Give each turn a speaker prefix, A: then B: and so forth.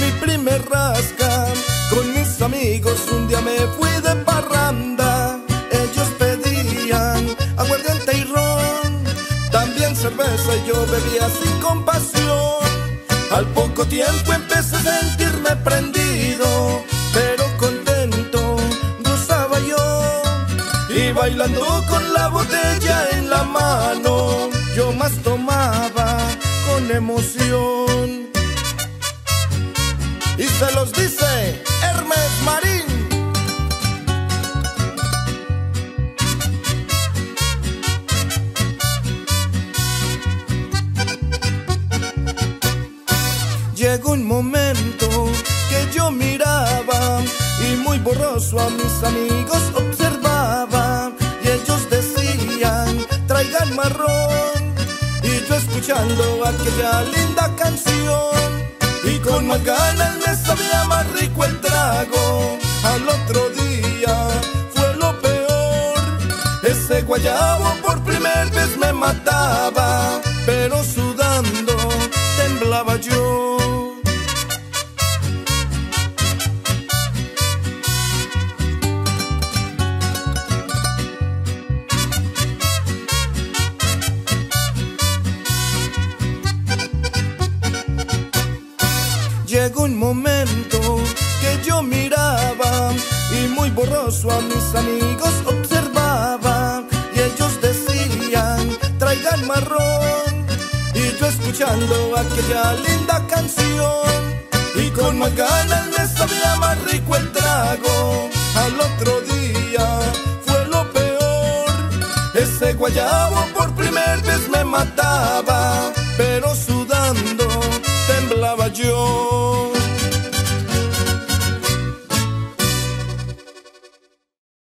A: mi primer rasca. Con mis amigos un día me fui de parranda. Ellos pedían aguardiente y ron, también cerveza yo bebía sin compasión. Al poco tiempo empecé a sentirme prendido, pero contento gozaba yo. Y bailando con la botella en la mano, yo más tomaba con emoción. Y se los dice Hermes Marín. Llegó un momento que yo miraba y muy borroso a mis amigos observaba. Y ellos decían traigan marrón y yo escuchando aquella linda canción. Y con más ganas al otro día. Fue lo peor. Ese guayabo por primera vez me mataba pero sudando temblaba yo. Llegó un momento que yo miraba muy borroso a mis amigos observaba y ellos decían traigan marrón y yo escuchando aquella linda canción y con más ganas me sabía más rico el trago. Al otro día fue lo peor ese guayabo por primera vez me mataba pero yo